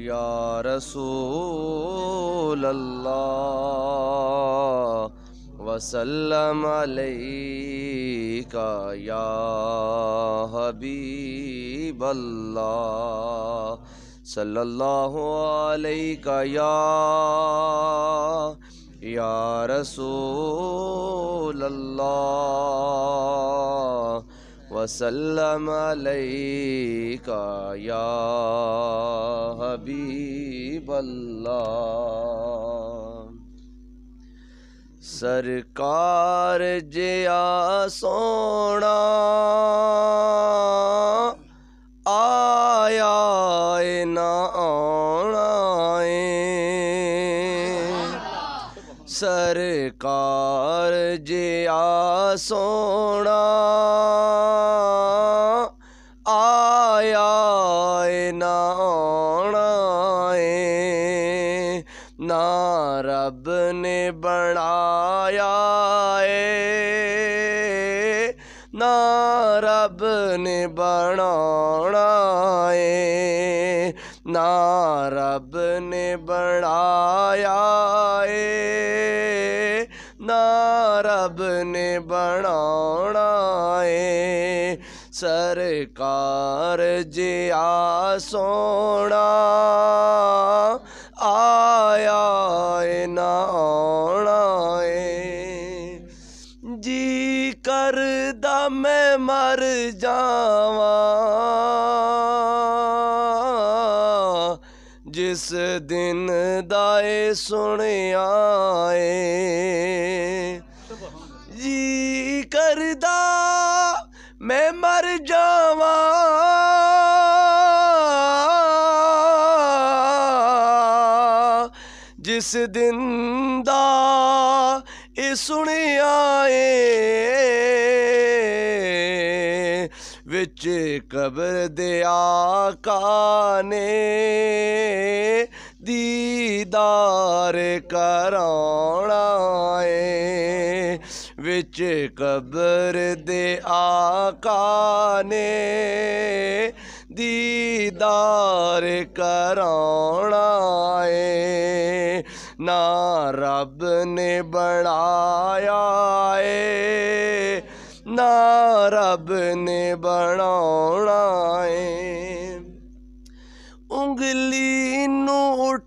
یا رسول اللہ وسلم علیکہ یا حبیب اللہ صلی اللہ علیکہ یا یا رسول اللہ وسلم علیکہ یا हबीब अल्लाह सरकार जिया सोना आया ए ना आना ए सरकार जिया सोना ਨਾ ਰੱਬ ਨੇ ਬਣਾਇਆ ਏ। ਨਾ ਰੱਬ ਨੇ ਬਣਾਉਣਾ ਏ। ਨਾ ਰੱਬ ਨੇ ਬਣਾਇਆ ਏ। ਨਾ ਰੱਬ ਨੇ ਬਣਾਉਣਾ ਏ। ਸਰਕਾਰ ਜਿਆ ਸੋਣਾ ਦਿਨ ਦਾ ਏ ਸੁਣਿਆ ਏ ਜੀ ਕਰਦਾ ਮੈਂ ਮਰ ਜਾਵਾਂ। ਜਿਸ ਦਿਨ ਦਾ ਇਹ ਸੁਣਿਆ ਏ ਵਿੱਚ ਕਬਰ ਦੇ ਆਕਾ ਨੇ ਦੀਦਾਰ ਕਰਾਉਣਾ ਏ ਵਿੱਚ ਕਬਰ ਦੇ ਆਕਾ ਨੇ ਦੀਦਾਰ ਕਰਾਉਣਾ ਏ ਨਾ ਰੱਬ ਨੇ ਬਣਾਇਆ ਏ, ਨਾ ਰੱਬ ਨੇ ਬਣਾਉਣਾ ਏ।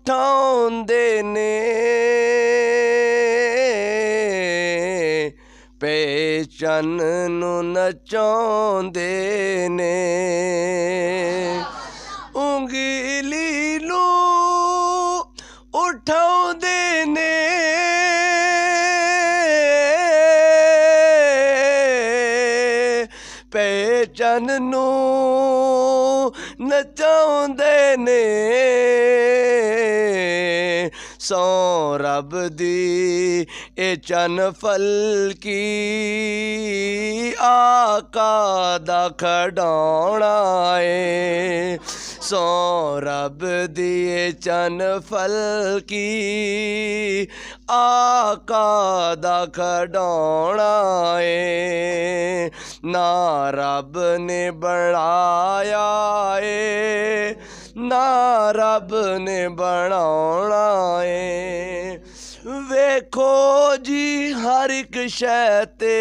ਉਠਾਉਂਦੇ ਨੇ। ਪੇਚਨ ਨੂੰ ਨਚਾਉਂਦੇ ਨੇ। ਉਂਗਲੀ ਨੂੰ ਉਠਾਉਂਦੇ ਨੇ। ਪੇਚਨ ਨੂੰ ਨਚਾਉਂਦੇ ਨੇ। ਸੋ ਰੱਬ ਦੀ, ਇਹ ਚਨ ਫਲਕੀ ਆਕਾ ਦਾ ਖਡਾਉਣਾ ਏ। ਸੋ ਰੱਬ ਦੀ, ਇਹ ਚਨ ਫਲਕੀ ਆਕਾ ਦਾ ਖਡਾਉਣਾ ਏ। ਨਾ ਰੱਬ ਨੇ ਬਣਾਇਆ ਏ। ਨਾ ਰੱਬ ਨੇ ਬਣਾਉਣਾ ਏ। ਵੇਖੋ ਜੀ, ਹਰ ਇੱਕ ਸ਼ੈ ਤੇ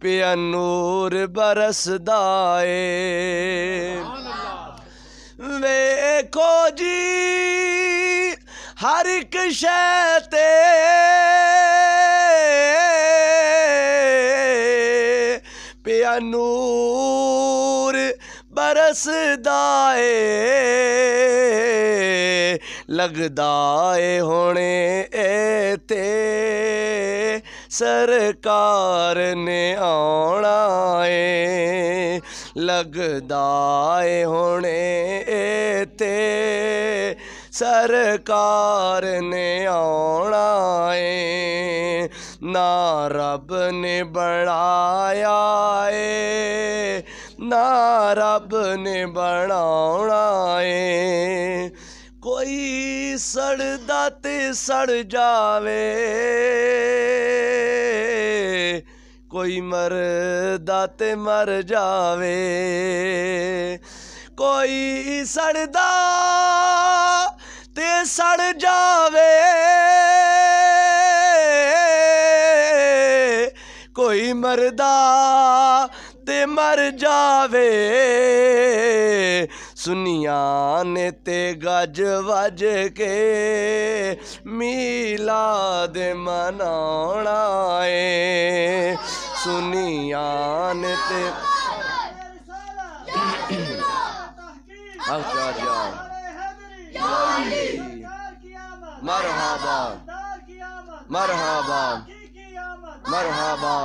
ਪਿਆ ਨੂਰ ਬਰਸਦਾ ਏ। ਵੇਖੋ ਜੀ, ਹਰ ਇੱਕ ਸ਼ੈ ਤੇ ਪਿਆ ਨੂਰ ਬਰਸਦਾ ਏ, ਲੱਗਦਾ ਏ ਹੁਣੇ ਏ ਤੇ ਸਰਕਾਰ ਨੇ ਆਉਣਾ ਏ, ਲੱਗਦਾ ਏ ਹੁਣੇ ਏ ਤੇ ਸਰਕਾਰ ਨੇ ਆਉਣਾ ਏ, ਨਾ ਰੱਬ ਨੇ ਬਣਾਇਆ ਏ। ਰੱਬ ਨੇ ਬਣਾਉਣਾ ਏ। ਕੋਈ ਸੜਦਾ ਤੇ ਸੜ ਜਾਵੇ। ਕੋਈ ਮਰਦਾ ਤੇ ਮਰ ਜਾਵੇ। ਕੋਈ ਸੜਦਾ ਤੇ ਸੜ ਜਾਵੇ। ਕੋਈ ਮਰਦਾ मर जावे। सुनिया ने ते गज बज के मीला दे मनाए है। सुनिया ने ते मरहाबा। मरहाबा। मरहाबा।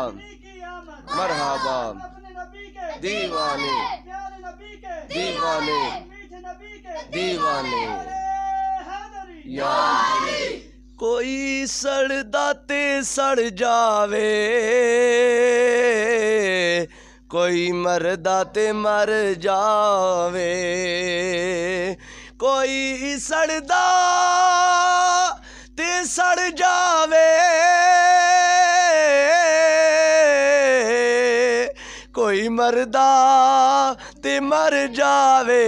मरहबा। दीवाने। दीवाने। दीवाने। यारी कोई सड़दा ते सड़ जावे। कोई मरदा ते मर जावे। कोई सड़दा ते सड़ जावे। ਮਰਦਾ ਤੇ ਮਰ ਜਾਵੇ।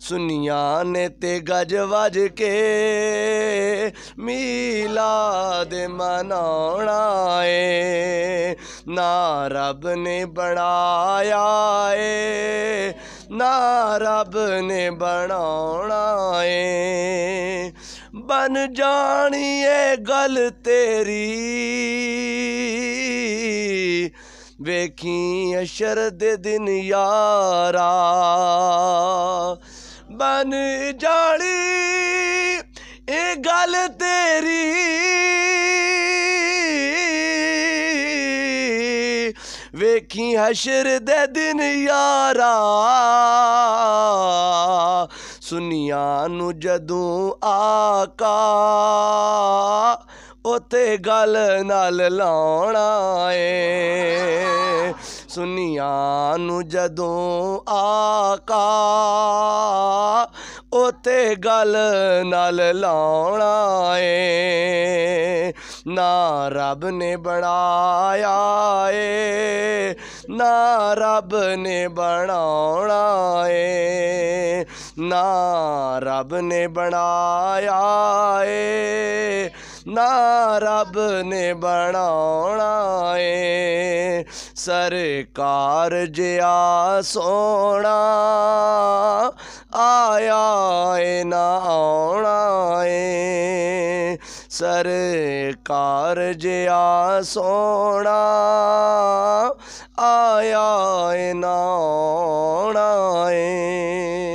ਸੁਨੀਆਂ ਨੇ ਤੇ ਗਜ਼ ਵਜ ਕੇ ਮੀਲਾਦ ਮਨਾਉਣਾ ਏ। ਨਾ ਰੱਬ ਨੇ ਬਣਾਇਆ ਏ, ਨਾ ਰੱਬ ਨੇ ਬਣਾਉਣਾ ਏ। ਬਨ ਜਾਣੀ ਏ ਗੱਲ ਤੇਰੀ। ਵੇਖੀ ਅਸ਼ਰ ਦੇ ਦਿਨ ਯਾਰਾ। ਬਨ ਜਾਣੀ ਇਹ ਗੱਲ ਤੇਰੀ। ਵੇਖੀ ਹਸ਼ਰ ਦੇ ਦਿਨ ਯਾਰਾ। ਸੁਨੀਆਂ ਨੂੰ ਜਦੋਂ ਆਕਾ। ਉਤੇ ਗੱਲ ਨਾਲ ਲਾਉਣਾ ਏ ਸੁਨੀਆਂ ਨੂੰ ਜਦੋਂ ਆਕਾ ਉਤੇ ਗੱਲ ਨਾਲ ਲਾਉਣਾ ਏ ਨਾ ਰੱਬ ਨੇ ਬਣਾਇਆ ਏ, ਨਾ ਰੱਬ ਨੇ ਬਣਾਉਣਾ ਏ ਨਾ ਰੱਬ ਨੇ ਬਣਾਇਆ ਏ ਨਾ ਰੱਬ ਨੇ ਬਣਾਉਣਾ ਏ। ਸਰਕਾਰ ਜਿਆ ਸੋਣਾ ਆਇਆ ਏ, ਨਾ ਆਉਣਾ ਏ। ਸਰਕਾਰ ਜਿਆ ਸੋਣਾ ਆਇਆ ਏ, ਨਾ ਆਉਣਾ ਏ।